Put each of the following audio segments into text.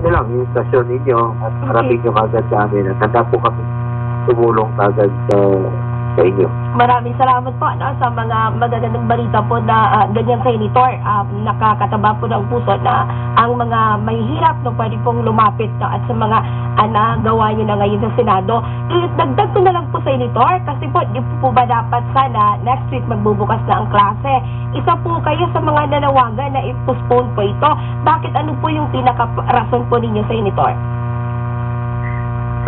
Ito lang, yung stasyon ninyo at harapin nyo kagad sa amin. At handa po kami tumulong kagad sa, sa inyo. Maraming salamat po no, sa mga magagandang balita po na uh, ganyan Senator. Um, nakakataba po ng puso na ang mga mahihirap no, pwede pong lumapit no, at sa mga uh, nagawa nyo na ngayon sa Senado. Eh, Dagdag ko na lang po Senator kasi po di po ba dapat sana next week magbubukas na ang klase. Isa po kayo sa mga nanawagan na i-postpone po ito. Bakit ano po yung pinaka-rason po ninyo Senator?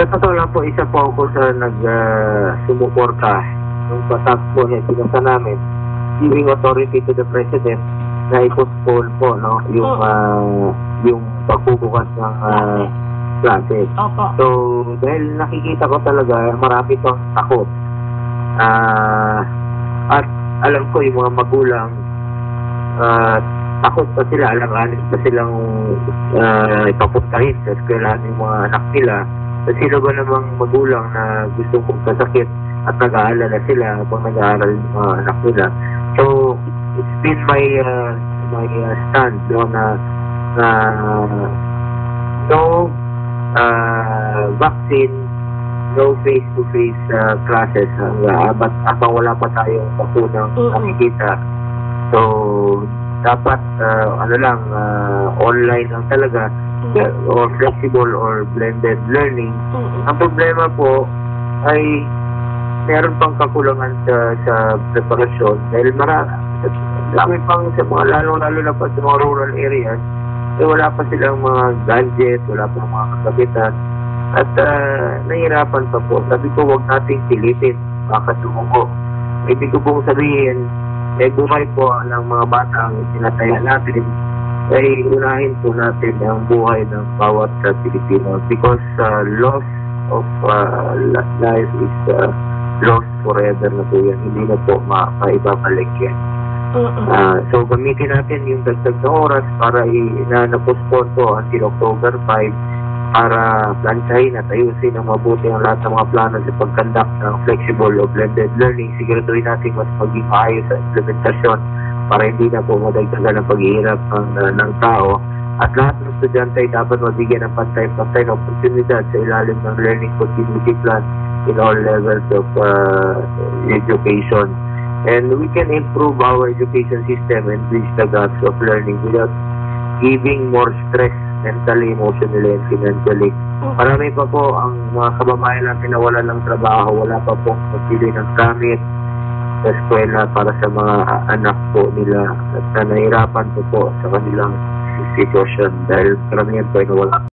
Sa totoo lang po, isa po ako sa nag-sumuporta ng patak po na pinasa namin giving authority to the President na i-postpone po no, yung, ah, yung pagbubukas ng ah, klase. Opo. So, dahil nakikita ko talaga marami pang takot. Ah, at alam ko yung mga magulang ah, takot pa sila, alang-alang pa silang uh, ipapuntahin sa eskwelahan yung mga anak nila. At sino ba namang magulang na gusto kong kasakit at nag-aalala sila habang nag-aaral yung mga anak nila. So, it's been my uh, my uh, stand no, na na no uh, vaccine, no face-to-face uh, classes hanggang abat habang wala pa tayong bakunang nakikita. So, dapat uh, ano lang, uh, online lang talaga or flexible or blended learning. Mm-mm. Ang problema po ay meron pang kakulangan sa sa preparasyon dahil marami dami pang sa mga lalo-lalo na pa sa mga rural areas eh wala pa silang mga gadget, wala pa mga kagabitan at uh, nahihirapan pa po. Sabi ko huwag nating pilitin baka sumuko. Ibig ko pong sabihin eh buhay po ng mga bata ang tinataya natin ay unahin po natin ang buhay ng bawat uh, Pilipino because uh, loss of uh, life is uh, lost forever na po yan. Hindi na po ma- maibabalik yan. Ah, so gamitin natin yung dagdag na oras para i- na na-postpone po until October 5 para planchahin at ayusin ng mabuti ang lahat ng mga plano sa pag-conduct ng flexible o blended learning. Siguraduhin natin mas maging maayos sa implementasyon para hindi na po madagdagan ang paghihirap ng, uh, ng tao. At lahat ng estudyante ay dapat mabigyan ng pantay-pantay na oportunidad sa ilalim ng learning continuity plan in all levels of uh, education. And we can improve our education system and bridge the gaps of learning without giving more stress mentally, emotionally, and financially. Marami pa po ang mga kababayan natin na wala ng trabaho, wala pa pong pagpili ng gamit sa eskwela para sa mga anak po nila at na nahirapan po po sa kanilang sitwasyon dahil karamihan po ay nawala